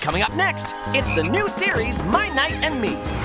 Coming up next, it's the new series My Night and Me.